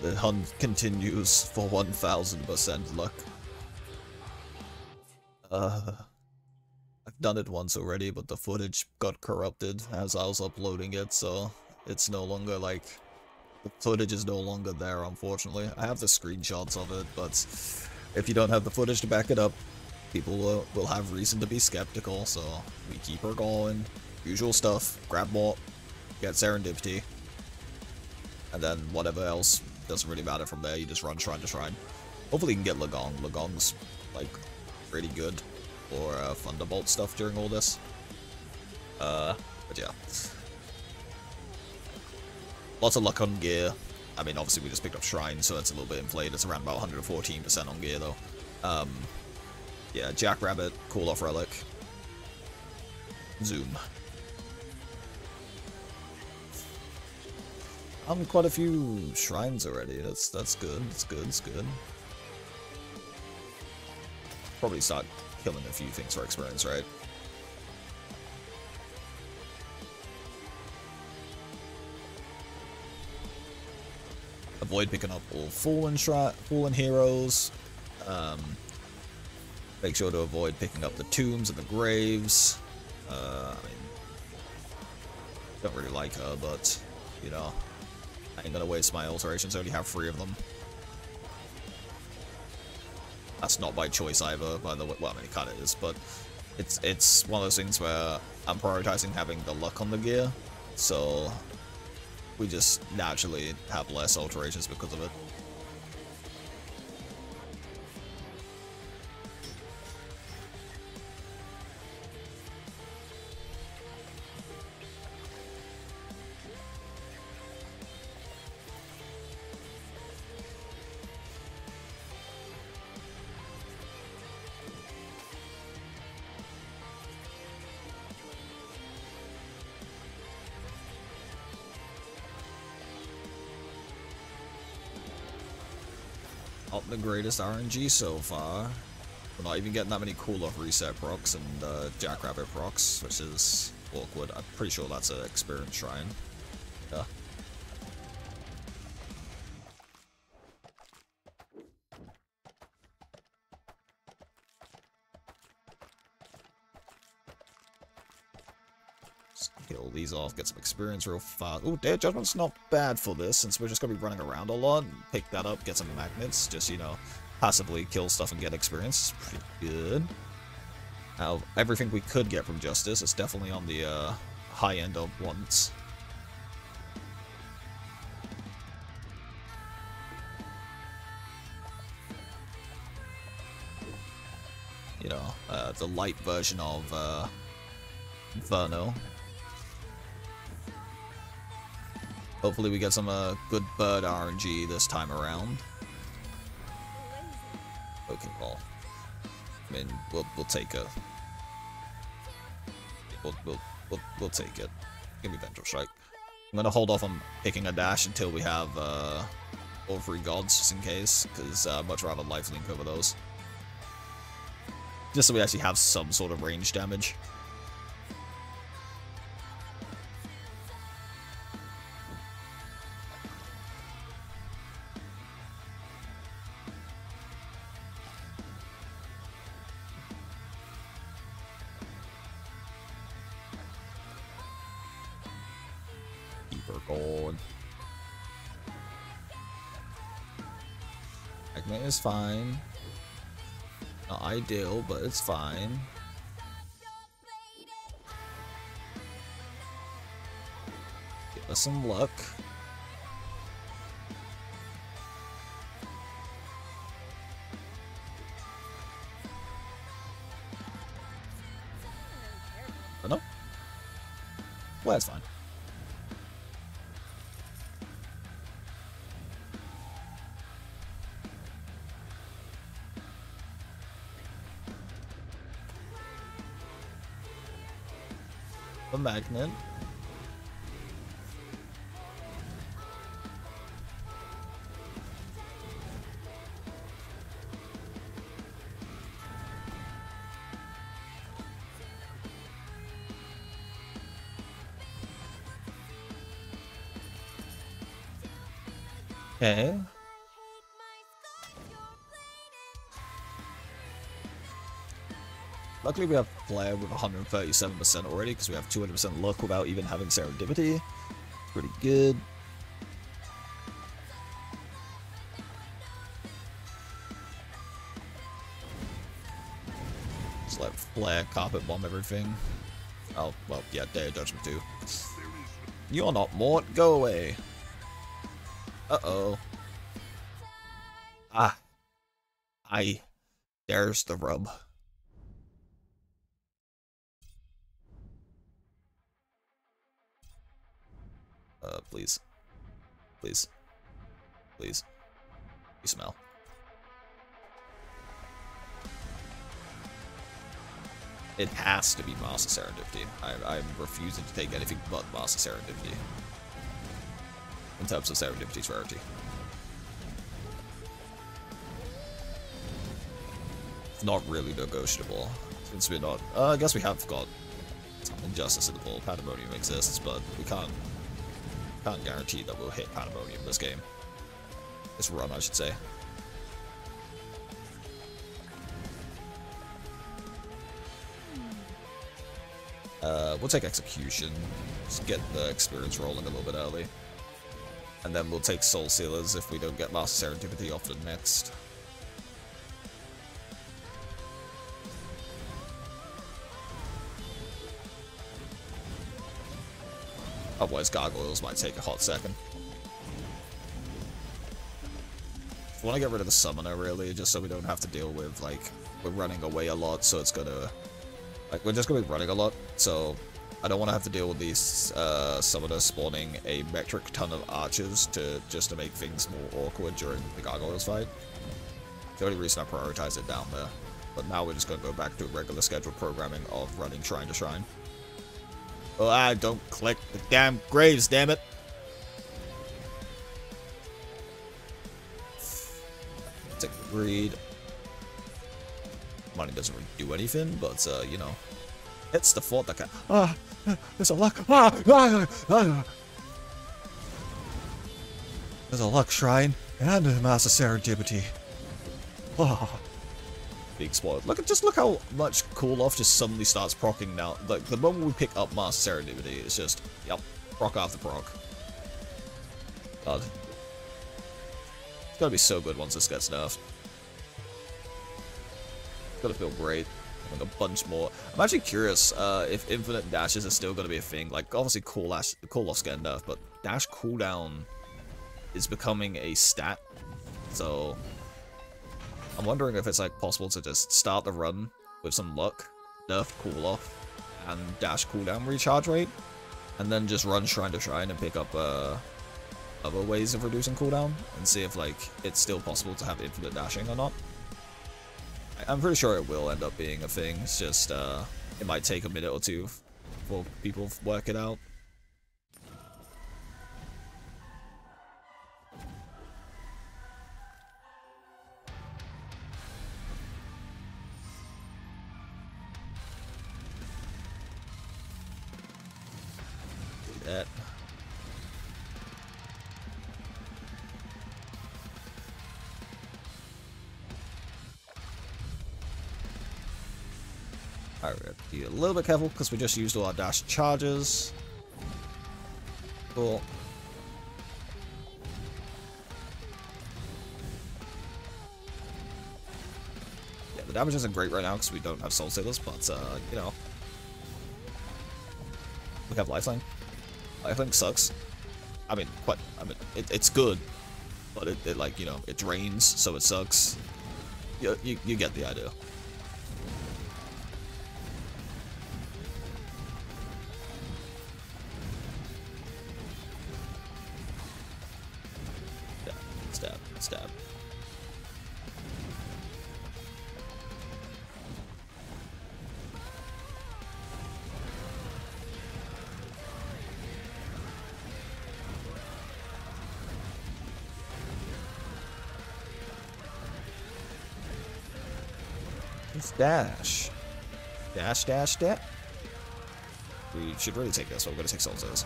The hunt continues for 1000% luck. Uh, I've done it once already, but the footage got corrupted as I was uploading it, so it's no longer like... The footage is no longer there, unfortunately. I have the screenshots of it, but if you don't have the footage to back it up, people will, will have reason to be skeptical, so we keep her going. Usual stuff, grab more, get serendipity, and then whatever else doesn't really matter from there, you just run shrine to shrine. Hopefully you can get Lagong. Lagong's, like, pretty good for uh, Thunderbolt stuff during all this. Uh, but yeah. Lots of luck on gear. I mean, obviously we just picked up Shrine, so that's a little bit inflated. It's around about 114% on gear, though. Um, yeah, Jackrabbit, Cool Off Relic. Zoom. I'm quite a few shrines already. That's that's good. That's good. That's good. Probably start killing a few things for experience, right? Avoid picking up all fallen fallen heroes. Um, make sure to avoid picking up the tombs and the graves. Uh, I mean, don't really like her, but you know, I ain't gonna waste my alterations. I only have three of them. That's not by choice either, by the way. Well, I mean, it kind of is, but it's it's one of those things where I'm prioritizing having the luck on the gear, so we just naturally have less alterations because of it. The greatest RNG so far. We're not even getting that many cool off reset procs and uh, Jackrabbit procs, which is awkward. I'm pretty sure that's an experience shrine. Yeah. These off, get some experience real fast. Oh, Day of Judgment's not bad for this, since we're just gonna be running around a lot. Pick that up, get some magnets, just, you know, passively kill stuff and get experience. It's pretty good. Now, everything we could get from Justice is definitely on the uh, high end of ones. You know, uh, the light version of uh, Verno. Hopefully we get some uh, good bird RNG this time around. Well, I mean, we'll we'll take a we'll we'll we'll, we'll take it. Give me Vengeful Strike. I'm gonna hold off on picking a dash until we have uh, all three gods, just in case, because uh, I'd much rather life link over those. Just so we actually have some sort of range damage. Is fine. Not ideal, but it's fine. Give us some luck. Oh, no? Well, that's fine. Magnet. Okay. Luckily we have Flair with 137% already because we have 200% luck without even having Serendipity. Pretty good. Just let Flair carpet bomb everything. Oh, well, yeah, Day of Judgment too. You're not Mort, go away. Uh-oh. Ah. I. There's the rub. Please. Please. You smell. It has to be Master Serendipity. I, I'm refusing to take anything but Master Serendipity. In terms of Serendipity's rarity. It's not really negotiable. Since we're not... Uh, I guess we have got Injustice in the Bowl. Pandemonium exists, but we can't can't guarantee that we'll hit Pandemonium this game. This run, I should say. Uh, we'll take Execution. Just get the experience rolling a little bit early. And then we'll take Soul Sealers if we don't get Master Serendipity off the next. Otherwise, Gargoyles might take a hot second. I want to get rid of the Summoner, really, just so we don't have to deal with, like, we're running away a lot, so it's gonna... Like, we're just gonna be running a lot, so I don't want to have to deal with these uh, Summoners spawning a metric ton of archers to just to make things more awkward during the Gargoyles fight. The only reason I prioritize it down there. But now we're just gonna go back to regular scheduled programming of running Shrine to Shrine. Oh, I don't click the damn graves, damn it. Take the greed. Money doesn't really do anything, but, uh, you know, it's the fault that can. Ah, there's a luck. Ah, ah, ah. There's a luck shrine and a master serendipity. Oh being spoiled. Look at just look how much Cool Off just suddenly starts procking now. Like the moment we pick up Master Serendipity, it's just yep, proc after proc. God. It's gonna be so good once this gets nerfed. It's gonna feel great. Like a bunch more. I'm actually curious uh, if infinite dashes are still gonna be a thing. Like obviously cool dash cool off's getting nerfed, but dash cooldown is becoming a stat. So I'm wondering if it's like possible to just start the run with some luck, nerf cool off, and dash cooldown recharge rate, and then just run shrine to shrine and pick up uh, other ways of reducing cooldown and see if like it's still possible to have infinite dashing or not. I'm pretty sure it will end up being a thing. It's just uh, it might take a minute or two for people work it out. Little bit careful because we just used all our dash charges. Cool. Yeah, the damage isn't great right now because we don't have Soul Sealers, but, uh, you know. We have Lifeline. Think sucks. I mean, quite. I mean, it, it's good, but it, it, like you know it drains, so it sucks. You you, you get the idea. Dash. Dash, dash, dash. We should really take this, but we're going to take Soul Sealers.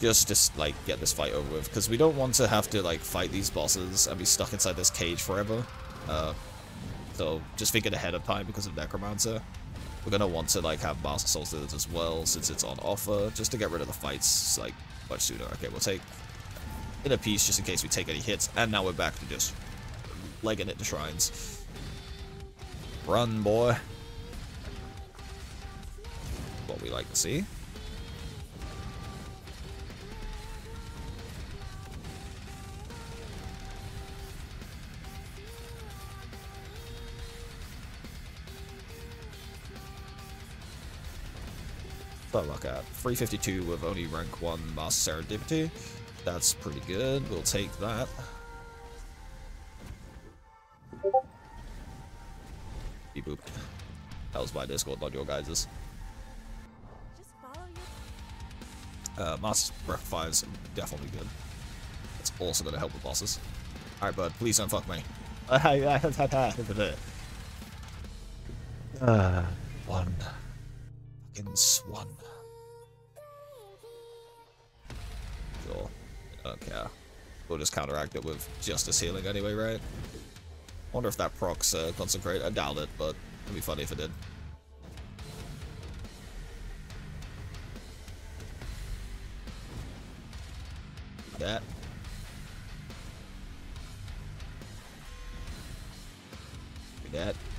Just, just like, get this fight over with, because we don't want to have to, like, fight these bosses and be stuck inside this cage forever. Uh, so, just thinking ahead of time because of Necromancer. We're gonna want to, like, have Master Solstice as well, since it's on offer, just to get rid of the fights, like, much sooner. Okay, we'll take in a piece just in case we take any hits, and now we're back to just legging it to shrines. Run, boy. What we like to see. But look at 352 with only rank 1 Master Serendipity. That's pretty good. We'll take that. Be booped. That was my Discord, not your guys's. Uh, Master Breath 5 is definitely good. It's also going to help with bosses. Alright, bud, please don't fuck me. uh, one. Fucking swan. Sure. Okay. We'll just counteract it with Justice Healing anyway, right? Wonder if that procs uh, Consecrate. I doubt it, but it'd be funny if it did. That. That. That.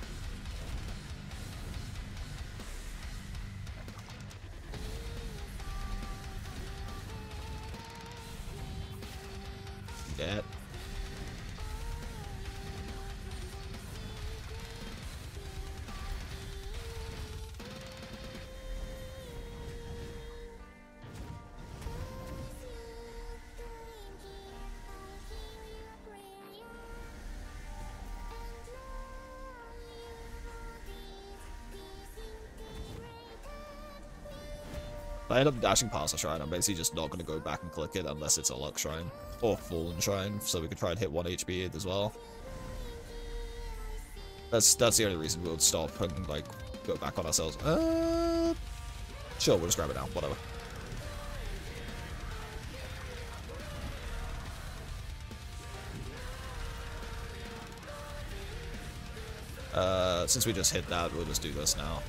I end up dashing past a shrine, I'm basically just not going to go back and click it unless it's a luck shrine. Or fallen shrine, so we could try and hit 1 HP as well. That's that's the only reason we'll stop and like go back on ourselves. Uh, sure, we'll just grab it now, whatever. Uh, since we just hit that, we'll just do this now.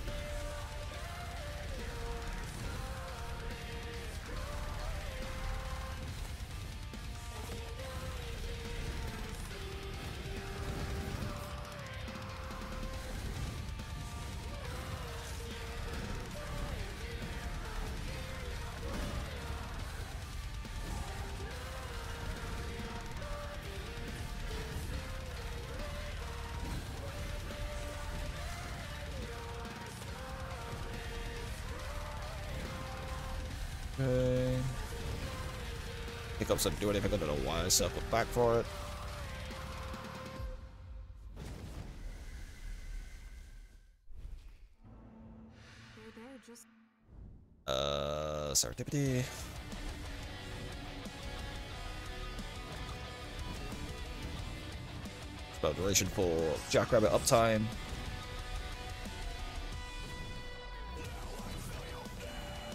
Okay. Hiccups didn't do anything, know why I circled back for it. Uh, serendipity. Spell duration for Jackrabbit uptime.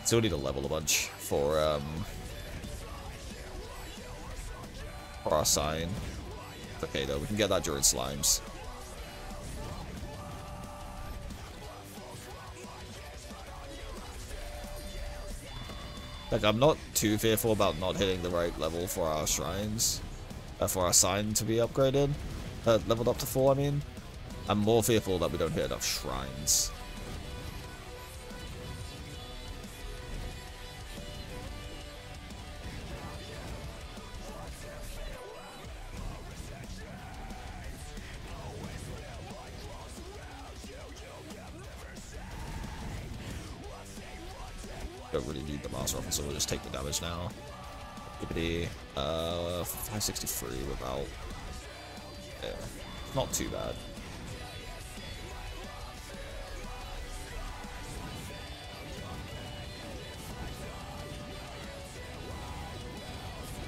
Still need to level a bunch for um sign. Okay though, we can get that during slimes. Like I'm not too fearful about not hitting the right level for our shrines, uh, for our sign to be upgraded, uh, leveled up to 4, I mean, I'm more fearful that we don't hit enough shrines. So we'll just take the damage now. Gibbity, uh, 563 without... Yeah, not too bad.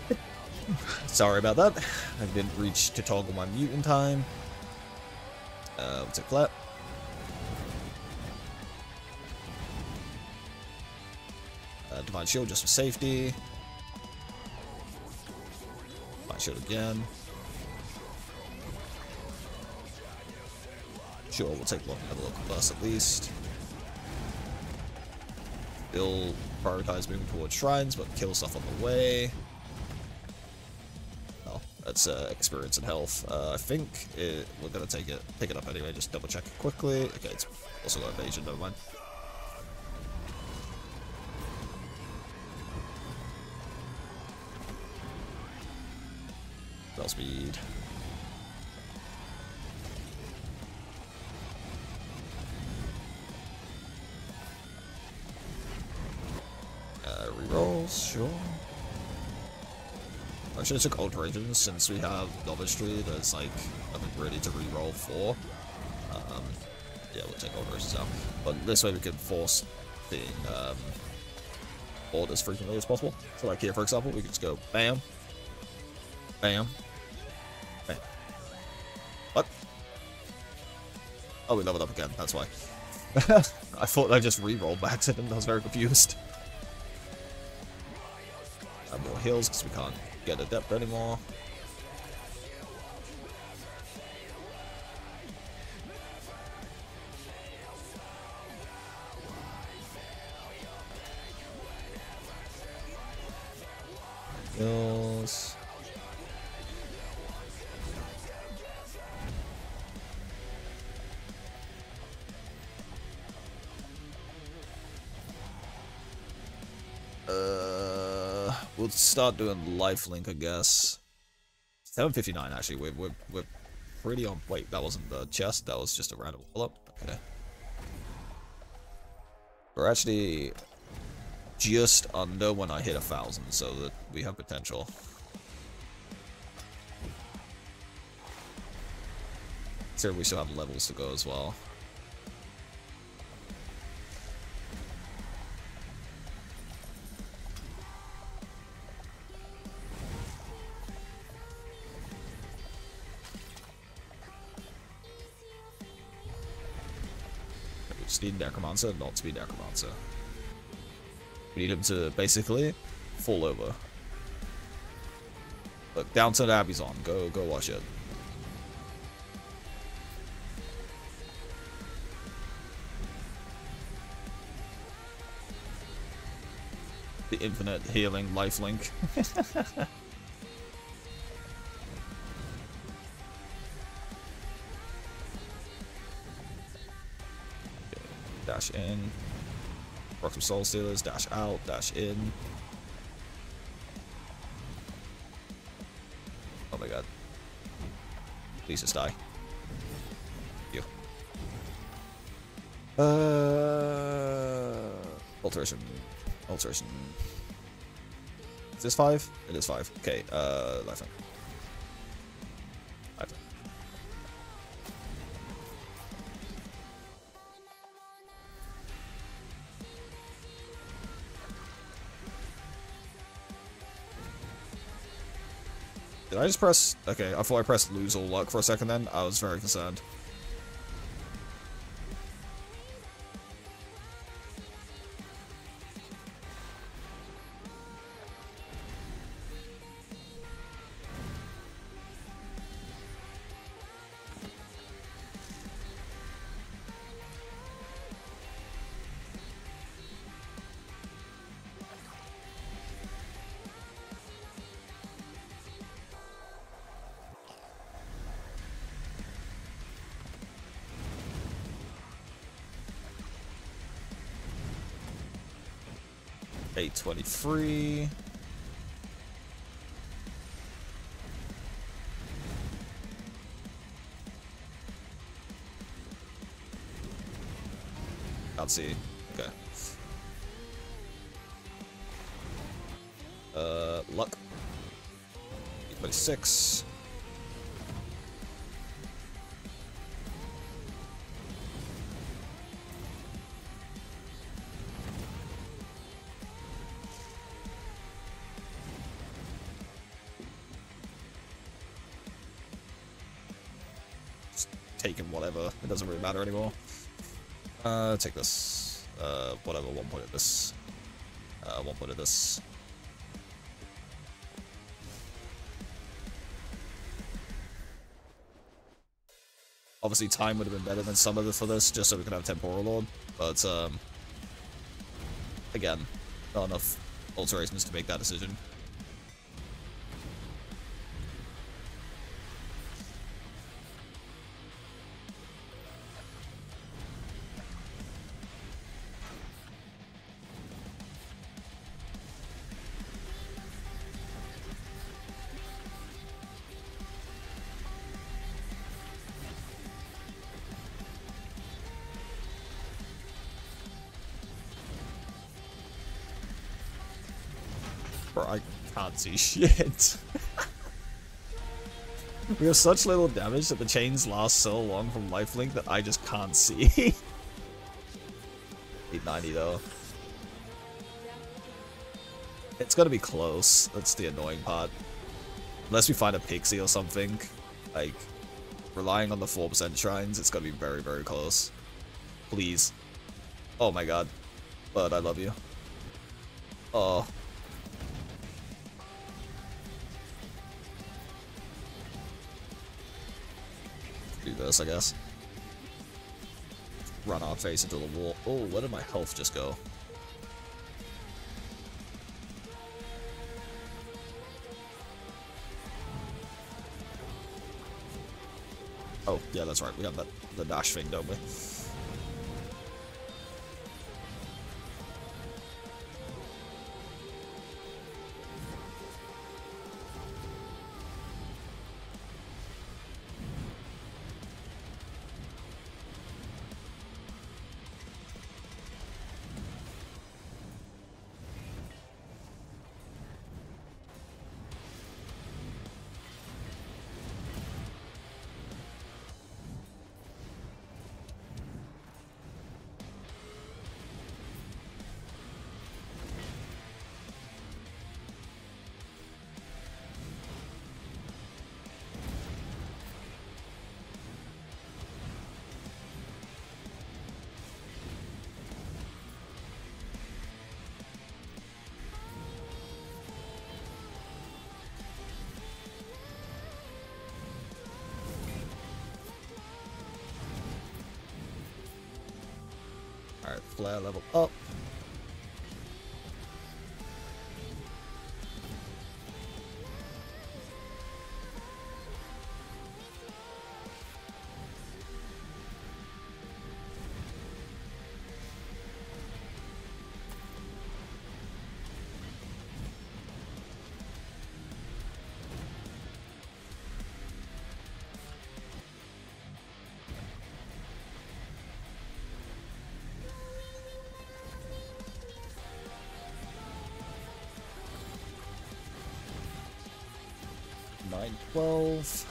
Sorry about that. I didn't reach to toggle my mute in time. Uh, we'll take that. Uh, Divine Shield just for safety. Shit again. Sure, we'll take one another local bus at least. Still prioritize moving towards shrines, but kill stuff on the way. Oh, that's uh, experience and health. Uh, I think it, we're gonna take it pick it up anyway. Just double check it quickly. Okay, it's also got evasion. Never mind. Rerolls, sure. I should have took alterations since we have Novistry, there's like nothing ready to reroll for. Um, yeah, we'll take Old alterations out. But this way we can force the um, board as frequently as possible. So like here, for example, we can just go bam, bam, bam. What? Oh, we leveled up again, that's why. I thought I just re-rolled by accident, I was very confused. Heals because we can't get adept anymore. Heals. We'll start doing lifelink, I guess. 759, actually. We're, we're, we're pretty on... Wait, that wasn't the chest. That was just a random pull-up. Okay. We're actually just under when I hit a thousand, so that we have potential. Here we still have levels to go as well. Need Necromancer, not be Necromancer. We need him to basically fall over. Look, Downton Abbey's on. Go, go watch it. The infinite healing life link. dash in. Rock some soul stealers, dash out, dash in. Oh my god. Please just die. You. Uh alteration. Alteration. Is this five? It is five. Okay, uh lifeline. Did I just press... Okay, I thought I pressed lose all luck for a second then. I was very concerned. 823. I'll see. Okay. Uh, luck. 826. taken whatever. It doesn't really matter anymore. Uh, take this. Uh, whatever, one point of this. Uh, one point of this. Obviously, time would have been better than some of it for this, just so we could have Temporal Lord, but, um, again, not enough alterations to make that decision. Bro, I can't see shit. we have such little damage that the chains last so long from lifelink that I just can't see. 890 though. It's gonna be close. That's the annoying part. Unless we find a pixie or something, like, relying on the 4% shrines, it's gonna be very, very close. Please. Oh my god. But I love you. Oh. This, I guess. Run our face into the wall. Oh, where did my health just go? Oh, yeah, that's right. We have that the dash thing, don't we? Alright, flare level up. 9, 12.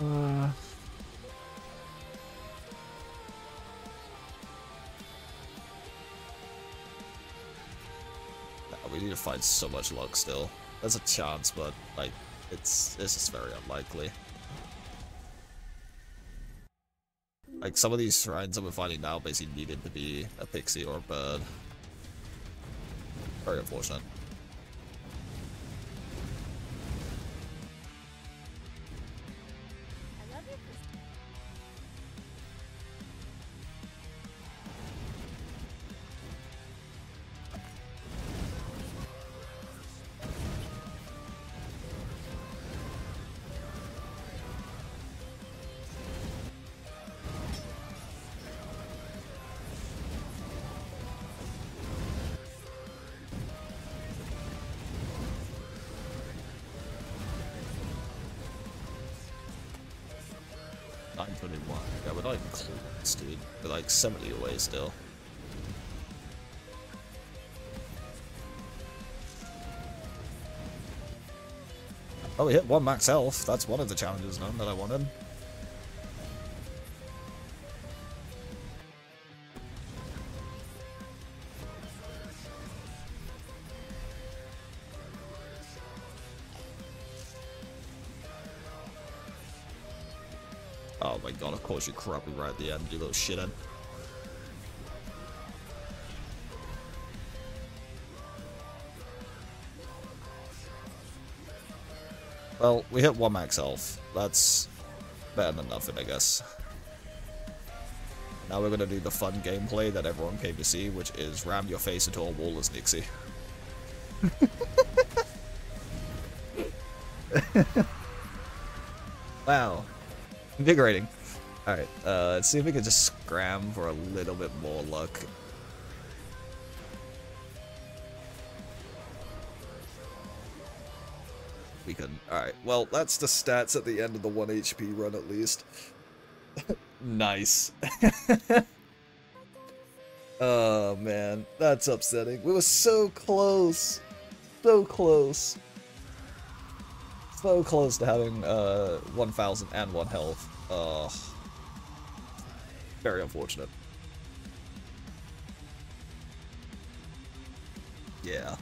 Uh... we need to find so much luck still. There's a chance, but like it's it's just very unlikely. Like some of these shrines that we're finding now basically needed to be a pixie or a bird. Very unfortunate. 70 away still. Oh, we hit one max health. That's one of the challenges none that I wanted. Oh my god, of course you corrupt me right at the end, you little shithead. Well, we hit 1 max health. That's better than nothing, I guess. Now we're gonna do the fun gameplay that everyone came to see, which is ram your face into a wall as Nixi. wow. Invigorating. Alright, uh, let's see if we can just scram for a little bit more luck. We. Alright, well, that's the stats at the end of the 1 HP run at least. nice. oh, man. That's upsetting. We were so close. So close. So close to having uh, 1,001 health. Ugh. Very unfortunate. Yeah.